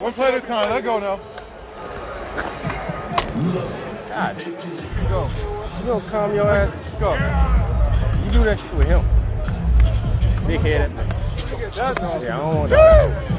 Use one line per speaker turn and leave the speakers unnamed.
One play at a time. Let go now.
God,
Go.
you don't calm your ass.
Go.
You do that shit with him. Big
head.
Yeah, I don't want that.